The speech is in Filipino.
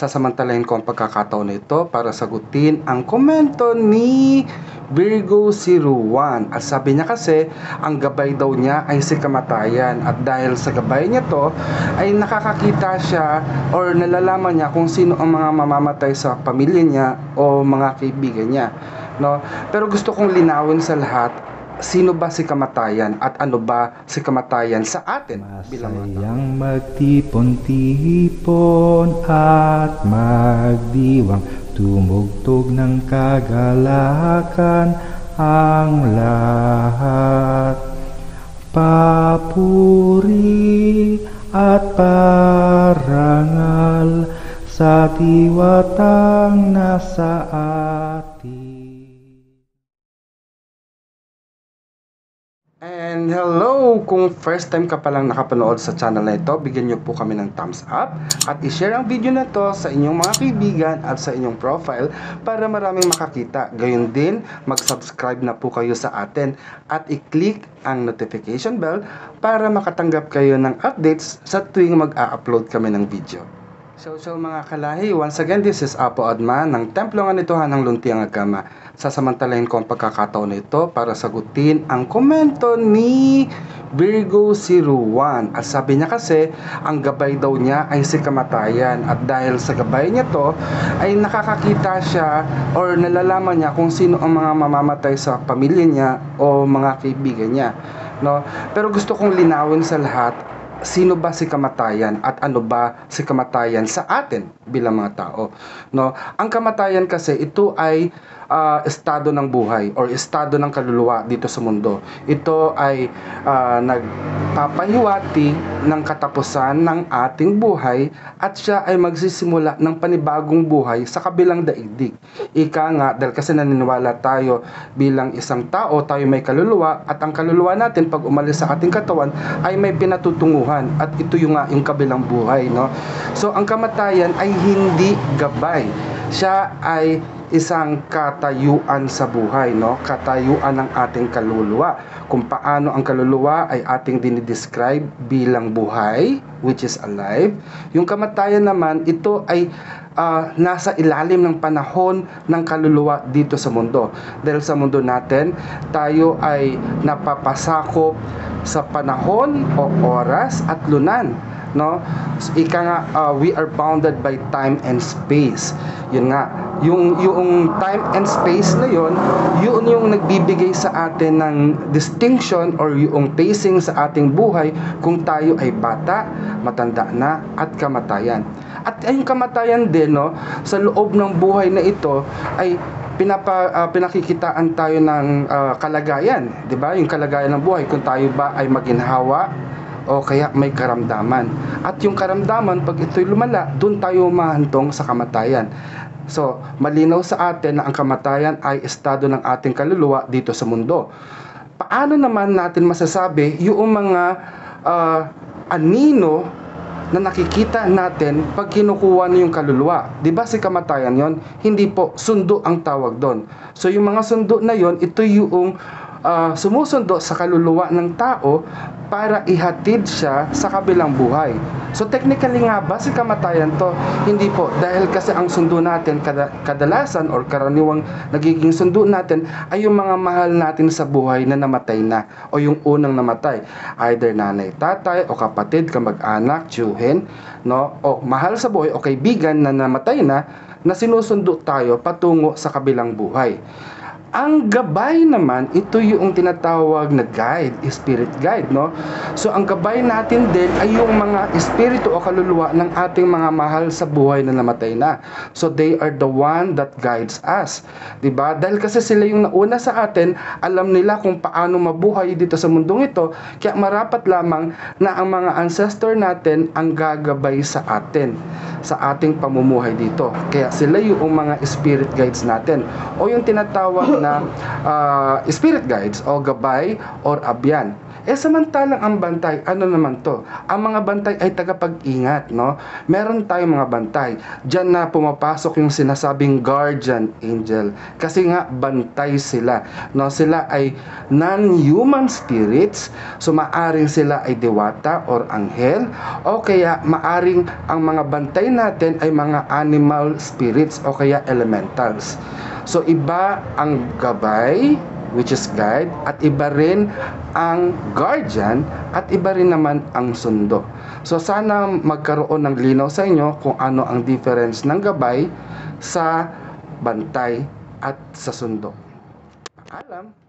Sasamantalahin ko ang pagkakataon na ito para sagutin ang komento ni Virgo 01. At sabi niya kasi, ang gabay daw niya ay si kamatayan. At dahil sa gabay niya to, ay nakakakita siya or nalalaman niya kung sino ang mga mamamatay sa pamilya niya o mga kaibigan niya. No? Pero gusto kong linawin sa lahat, sino ba si kamatayan at ano ba si kamatayan sa atin bilang mga tao? Magtipon-tipon at magdiwang Tumugtog ng kagalakan ang lahat Papuri at parangal sa diwatang nasa And hello! Kung first time ka palang nakapanood sa channel na ito, bigyan niyo po kami ng thumbs up at i-share ang video na to sa inyong mga kaibigan at sa inyong profile para maraming makakita. Gayon din, mag-subscribe na po kayo sa atin at i-click ang notification bell para makatanggap kayo ng updates sa tuwing mag-a-upload kami ng video. So, so mga kalahi, once again, this is Apo Adma ng Templo nga nitohan ng Luntiang Agama. Sasamantalahin ko ang pagkakataon na ito para sagutin ang komento ni Virgo 01. At sabi niya kasi, ang gabay daw niya ay si kamatayan. At dahil sa gabay niya to, ay nakakakita siya or nalalaman niya kung sino ang mga mamamatay sa pamilya niya o mga kaibigan niya. No? Pero gusto kong linawin sa lahat, sino ba si kamatayan at ano ba si kamatayan sa atin bilang mga tao no? Ang kamatayan kasi ito ay uh, estado ng buhay or estado ng kaluluwa dito sa mundo. Ito ay uh, nagpapahiwati ng katapusan ng ating buhay at siya ay magsisimula ng panibagong buhay sa kabilang daigdig. Ika nga dahil kasi naniniwala tayo bilang isang tao tayo may kaluluwa at ang kaluluwa natin pag umalis sa ating katawan ay may pinatutunguhan at ito yung nga yung kabilang buhay no? So ang kamatayan ay hindi gabay siya ay isang katayuan sa buhay, no? Katayuan ng ating kaluluwa. Kung paano ang kaluluwa ay ating dinidescribe bilang buhay, which is alive. Yung kamatayan naman, ito ay uh, nasa ilalim ng panahon ng kaluluwa dito sa mundo. Dahil sa mundo natin, tayo ay napapasakop sa panahon o oras at lunan no? Ika nga uh, we are bounded by time and space. Yun nga. Yung yung time and space na yon yun yung nagbibigay sa atin ng distinction or yung pacing sa ating buhay kung tayo ay bata matanda na at kamatayan. At yung kamatayan din no sa loob ng buhay na ito ay pinapa uh, pinakikitaan tayo ng uh, kalagayan, 'di ba? Yung kalagayan ng buhay. Kung tayo ba ay maginhawa o kaya may karamdaman. At yung karamdaman, pag ito'y lumala, doon tayo mahantong sa kamatayan. So, malinaw sa atin na ang kamatayan ay estado ng ating kaluluwa dito sa mundo. Paano naman natin masasabi yung mga uh, anino na nakikita natin pag kinukuha na yung kaluluwa. ba si kamatayan 'yon? Hindi po sundo ang tawag doon. So yung mga sundo na 'yon, ito yung uh, sumusundo sa kaluluwa ng tao para ihatid siya sa kabilang buhay. So technically nga ba si kamatayan to? Hindi po dahil kasi ang sundo natin kada, kadalasan or karaniwang nagiging sundo natin ay yung mga mahal natin sa buhay na namatay na o yung unang namatay. Either nanay, tatay o kapatid, kamag-anak, tiyuhin, no? O mahal sa buhay o kaibigan na namatay na na sinusundo tayo patungo sa kabilang buhay. Ang gabay naman, ito yung tinatawag na guide, spirit guide, no? So, ang gabay natin din ay yung mga espiritu o kaluluwa ng ating mga mahal sa buhay na namatay na. So, they are the one that guides us. ba? Dahil kasi sila yung nauna sa atin, alam nila kung paano mabuhay dito sa mundong ito, kaya marapat lamang na ang mga ancestor natin ang gagabay sa atin sa ating pamumuhay dito. Kaya sila yung mga spirit guides natin o yung tinatawag na uh, spirit guides o gabay or abyan. Eh samantalang ang bantay, ano naman to? Ang mga bantay ay tagapag-ingat, no? Meron tayong mga bantay. Diyan na pumapasok yung sinasabing guardian angel. Kasi nga bantay sila, no? Sila ay non-human spirits. So maaring sila ay diwata or anghel o kaya maaring ang mga bantay natin ay mga animal spirits o kaya elementals. So iba ang gabay which is guide at iba rin ang guardian at iba rin naman ang sundo. So sana magkaroon ng linaw sa inyo kung ano ang difference ng gabay sa bantay at sa sundo. Paalam!